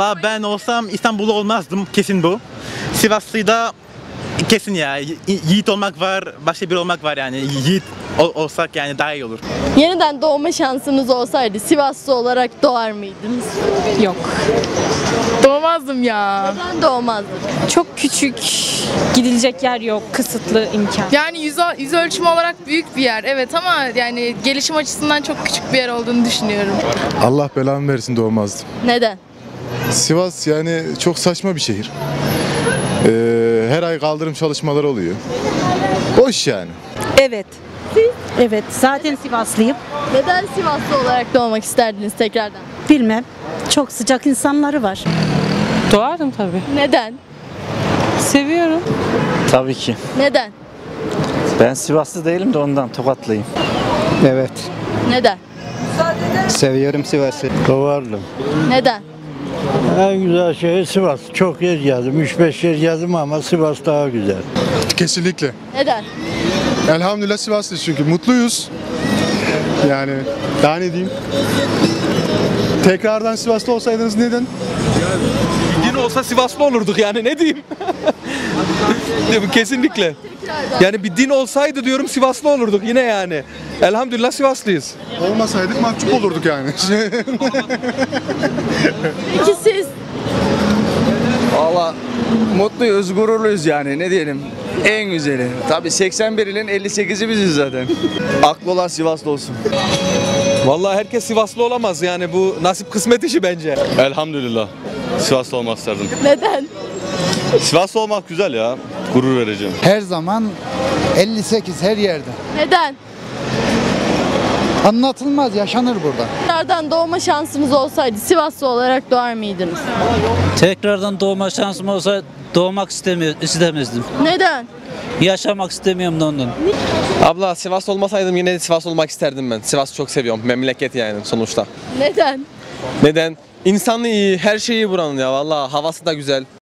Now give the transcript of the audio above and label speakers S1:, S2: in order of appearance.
S1: Valla ben olsam İstanbul'u olmazdım kesin bu. Sivaslı'da kesin ya y- yiğit olmak var, başka biri olmak var yani. Yiğit ol- olsak yani daha iyi olur.
S2: Yeniden doğma şansınız olsaydı Sivaslı olarak doğar mıydınız?
S3: Yok. Doğmazdım ya.
S2: Neden doğmazdınız?
S3: Çok küçük, gidilecek yer yok, kısıtlı imkan.
S4: Yani yüz, yüz ölçümü olarak büyük bir yer evet ama yani gelişim açısından çok küçük bir yer olduğunu düşünüyorum.
S5: Allah belamı versin doğmazdım.
S2: Neden?
S5: Sivas yani çok saçma bir şehir. Ee, her ay kaldırım çalışmaları oluyor. Boş yani.
S6: Evet. Evet. Zaten Sivaslıyım.
S2: Neden Sivaslı olarak doğmak isterdiniz tekrardan?
S6: Bilmem. Çok sıcak insanları var.
S7: Doğardım tabii.
S2: Neden?
S7: Seviyorum.
S8: Tabii ki.
S2: Neden?
S8: Ben Sivaslı değilim de ondan Tokatlıyım.
S9: Evet,
S2: Neden?
S9: seviyorum Sivas'ı.
S8: Doğardım.
S2: Neden?
S9: En güzel şehir Sivas. Çok yer gezdim, 3-5 yer gezdim ama Sivas daha güzel.
S5: Kesinlikle.
S2: Neden?
S5: Elhamdülillah Sivaslıyız çünkü mutluyuz. Yani daha ne diyeyim? Tekrardan Sivas'ta olsaydınız neden?
S10: Olsa Sivaslı olurduk yani ne diyeyim? Değil? Kesinlikle. Yani bir din olsaydı diyorum Sivaslı olurduk yine yani. Elhamdülillah Sivaslıyız.
S5: Olmasaydık mahcup olurduk yani.
S2: Peki siz
S11: Valla mutluyuz, gururluyuz yani ne diyelim. En güzeli. Tabii 81 ilin 58'i biziz zaten. Aklı olan Sivaslı olsun.
S10: Vallahi herkes Sivaslı olamaz yani bu nasip kısmet işi bence.
S12: Elhamdülillah. Sivaslı olmak isterdim.
S2: neden?
S12: Sivaslı olmak güzel ya. Gurur vereceğim.
S9: Her zaman 58 her yerde.
S2: Neden?
S9: Anlatılmaz, yaşanır burada.
S2: Tekrardan doğma şansınız olsaydı Sivaslı olarak doğar mıydınız?
S8: Tekrardan doğma şansım olsa doğmak istemiyor, istemezdim.
S2: Neden?
S8: Yaşamak istemiyorum da ondan.
S10: Abla Sivaslı olmasaydım yine de Sivas olmak isterdim ben. Sivas'ı çok seviyorum. Memleket yani sonuçta.
S2: Neden?
S10: Neden? İnsanı iyi, her şeyi buranın ya. Vallahi havası da güzel.